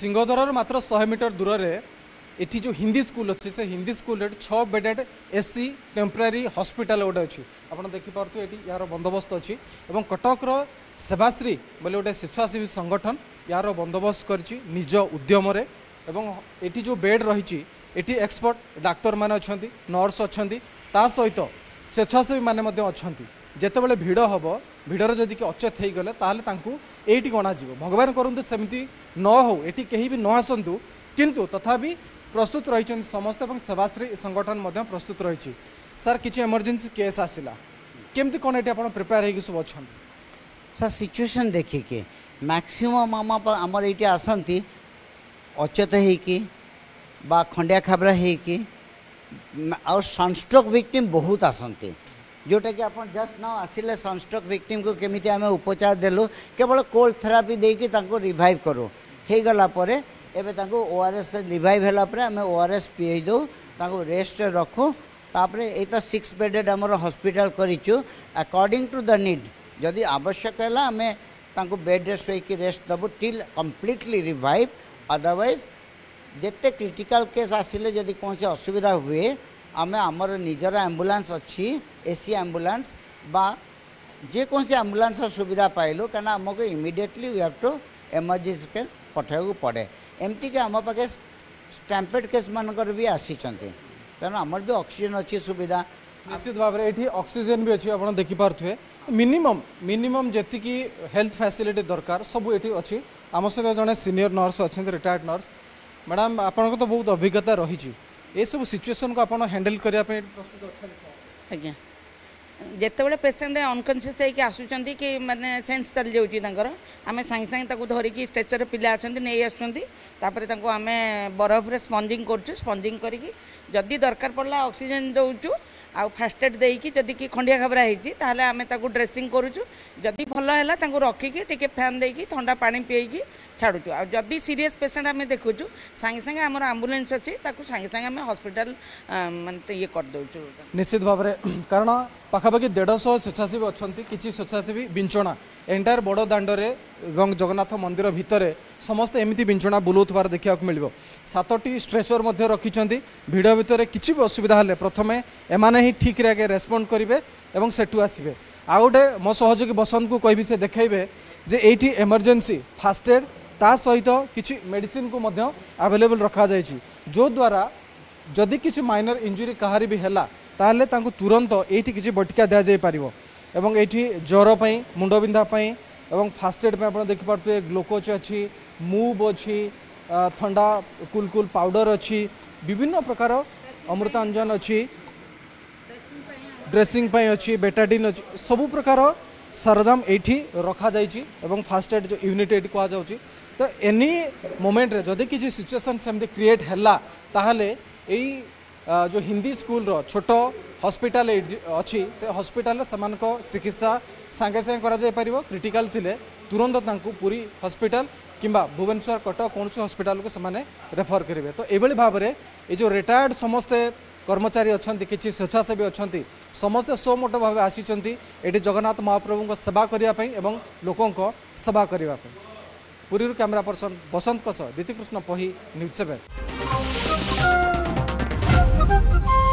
ସିଂହଦରର ମାତ୍ର ଶହେ ମିଟର ଦୂରରେ ଏଠି ଯେଉଁ ହିନ୍ଦୀ ସ୍କୁଲ ଅଛି ସେ ହିନ୍ଦୀ ସ୍କୁଲରେ ଛଅ ବେଡେଡ୍ ଏସି ଟେମ୍ପରାରୀ ହସ୍ପିଟାଲ ଗୋଟେ ଅଛି ଆପଣ ଦେଖିପାରୁଥିବେ ଏଠି ଏହାର ବନ୍ଦୋବସ୍ତ ଅଛି ଏବଂ କଟକର ସେବାଶ୍ରୀ ବୋଲି ଗୋଟେ ସ୍ୱେଚ୍ଛାସେବୀ ସଂଗଠନ ଏହାର ବନ୍ଦୋବସ୍ତ କରିଛି ନିଜ ଉଦ୍ୟମରେ ଏବଂ ଏଠି ଯେଉଁ ବେଡ୍ ରହିଛି ଏଠି ଏକ୍ସପର୍ଟ ଡାକ୍ତରମାନେ ଅଛନ୍ତି ନର୍ସ ଅଛନ୍ତି ତା ସହିତ ସ୍ୱେଚ୍ଛାସେବୀମାନେ ମଧ୍ୟ ଅଛନ୍ତି ଯେତେବେଳେ ଭିଡ଼ ହେବ ভিড়র যদি কি অচেত হয়ে গেলে তাহলে তাঁকু এইটি গণাযিব ভগবান করতু সেমি ন হো এটি কে বি ন আসন্তু কিন্তু তথাপি প্রস্তুত রয়েছেন সমস্ত এবং সেবাশ্রী সংগঠন মধ্যে প্রস্তুত রয়েছে স্যার কিছু এমর্জেন্সি কেস আসিলা কেমতি কোণ এটি আপনার প্রিপেয়ার হয়ে সব অনেক স্যার সিচুয়েসন দেখিকি ম্যাক্সিমম আমার এইটি আসতে অচেত হয়েকি বা খন্ডিয়া খাবরা হয়ে ଆଉ ସନ୍ଷ୍ଟ୍ରୋକ୍ ভিক্টিম বহুত আসতে जोटा कि आप जस्ट नाउ आसिले सनस्ट्रोक विक्टिम को केमी आम उपचार देलु केवल कोल्ड थेरापी देकी रिभाइव करूँ हो गलापर एवं ओ आर एस रिभाइव है आम ओ आर एस पीए दू रेस्ट रखूँ तापर ये तो सिक्स बेडेड आमर hospital according to the need जदि आवश्यक है आम बेड रेस्ट हो रेस्ट देवु टिल कम्प्लीटली रिभाइव अदरवैज जिते क्रिटिकाल केस आसिले जदि कौन असुविधा हुए ଆମେ ଆମର ନିଜର ଆମ୍ବୁଲାନ୍ସ ଅଛି ଏସି ଆମ୍ବୁଲାନ୍ସ ବା ଯେକୌଣସି ଆମ୍ବୁଲାନ୍ସର ସୁବିଧା ପାଇଲୁ କାରଣ ଆମକୁ immediately we have to emergency case ପଠାଇବାକୁ ପଡ଼େ ଏମିତିକି ଆମ ପାଖେ ଷ୍ଟାମ୍ପେଡ଼ କେସ୍ମାନଙ୍କର ବି ଆସିଛନ୍ତି ତେଣୁ ଆମର ବି ଅକ୍ସିଜେନ୍ ଅଛି ସୁବିଧା ନିଶ୍ଚିତ ଭାବରେ ଏଠି ଅକ୍ସିଜେନ୍ ବି ଅଛି ଆପଣ ଦେଖିପାରୁଥିବେ ମିନିମମ୍ ମିନିମମ୍ ଯେତିକି ହେଲ୍ଥ ଫ୍ୟାସିଲିଟି ଦରକାର ସବୁ ଏଠି ଅଛି ଆମ ସହିତ ଜଣେ ସିନିୟର ନର୍ସ ଅଛନ୍ତି ରିଟାୟାର୍ଡ଼ ନର୍ସ ମ୍ୟାଡ଼ାମ୍ ଆପଣଙ୍କ ତ ବହୁତ ଅଭିଜ୍ଞତା ରହିଛି ये सब सिचुएसन को आपड़ा हैंडल करने पे प्रस्तुत अच्छा दिस आज्ञा जेते बेले पेशेंट कि आसुचंदी कि चल जाउची तंगरो आमे संग संग स्ट्रेचर पिला आछंदी नै आछंदी तापर ताको आमे स्पंजिंग करछु स्पंजिंग करिकि जदी दरकार पड़ा अक्सीजेन दउचू आउ फास्ट एड देखी कि खंडिया घबरा होती आम ड्रेसी ड्रेसींग करूँ भल है रखिकी टे फैन देखिए थंडा पा पीकि छाड़ू आदि सीरीयस पेसेंट आम देखु सांगे सांगे आम आंबुलांस अच्छी सांगे सांगे आम हस्पिटा मानते ये करदे निश्चित भाव कारण ପାଖାପାଖି ଦେଢ଼ଶହ ସ୍ୱେଚ୍ଛାସେବୀ ଅଛନ୍ତି କିଛି ସ୍ୱେଚ୍ଛାସେବୀ ବିଞ୍ଚଣା ଏଣ୍ଟାୟାର ବଡ଼ ଦାଣ୍ଡରେ ଏବଂ ଜଗନ୍ନାଥ ମନ୍ଦିର ଭିତରେ ସମସ୍ତେ ଏମିତି ବିଞ୍ଚଣା ବୁଲାଉଥିବାର ଦେଖିବାକୁ ମିଳିବ ସାତଟି ଷ୍ଟ୍ରେଚର ମଧ୍ୟ ରଖିଛନ୍ତି ଭିଡ଼ ଭିତରେ କିଛି ବି ଅସୁବିଧା ହେଲେ ପ୍ରଥମେ ଏମାନେ ହିଁ ଠିକ୍ରେ ଆଗେ ରେସ୍ପଣ୍ଡ କରିବେ ଏବଂ ସେଠୁ ଆସିବେ ଆଉ ଗୋଟେ ମୋ ସହଯୋଗୀ ବସନ୍ତକୁ କହିବି ସେ ଦେଖାଇବେ ଯେ ଏଇଠି ଏମର୍ଜେନ୍ସି ଫାଷ୍ଟଏଡ୍ ତା ସହିତ କିଛି ମେଡ଼ିସିନ୍କୁ ମଧ୍ୟ ଆଭେଲେବଲ୍ ରଖାଯାଇଛି ଯଦ୍ୱାରା ଯଦି କିଛି ମାଇନର ଇଞ୍ଜୁରି କାହାରି ବି ହେଲା ତାହେଲେ ତାଙ୍କୁ ତୁରନ୍ତ ଏଇଠି କିଛି ବଟିକା ଦିଆଯାଇପାରିବ ଏବଂ ଏଇଠି ଜ୍ୱର ପାଇଁ ମୁଣ୍ଡବିନ୍ଧା ପାଇଁ ଏବଂ ଫାଷ୍ଟ ଏଡ୍ ପାଇଁ ଆପଣ ଦେଖିପାରୁଥିବେ ଗ୍ଲୁକୋଜ୍ ଅଛି ମୁଭ୍ ଅଛି ଥଣ୍ଡା କୁଲକୁଲ ପାଉଡ଼ର ଅଛି ବିଭିନ୍ନ ପ୍ରକାର ଅମୃତାଞ୍ଜନ ଅଛି ଡ୍ରେସିଂ ପାଇଁ ଅଛି ବେଟାଡିନ୍ ଅଛି ସବୁ ପ୍ରକାର ସରଞ୍ଜାମ ଏଇଠି ରଖାଯାଇଛି ଏବଂ ଫାଷ୍ଟ ଏଡ୍ ଯେଉଁ ୟୁନିଟ୍ ଏଇଠି କୁହାଯାଉଛି ତ ଏନି ମୋମେଣ୍ଟରେ ଯଦି କିଛି ସିଚୁଏସନ୍ ସେମିତି କ୍ରିଏଟ୍ ହେଲା ତାହେଲେ ଏଇ जो हिंदी स्कूल रो छोटो हस्पिटाल अच्छी से हस्पिटाल से चिकित्सा सांगे सांगे क्रिटिकाल थे तुरंत पूरी हस्पिटाल किंवा भुवनेश्वर कटक कौन हस्पिटाल को से रेफर करेंगे तो यह भाव में ये जो रिटायर्ड समस्ते कर्मचारी अच्छा किसी स्वेच्छासेवी अच्छा समस्ते सोमोट भाव आसी जगन्नाथ महाप्रभु सेवा करने और लोकों सेवा करने पुरी कैमेरा पर्सन बसंत सह दीतिकृष्ण पही न्यूज सेवेन Thank you.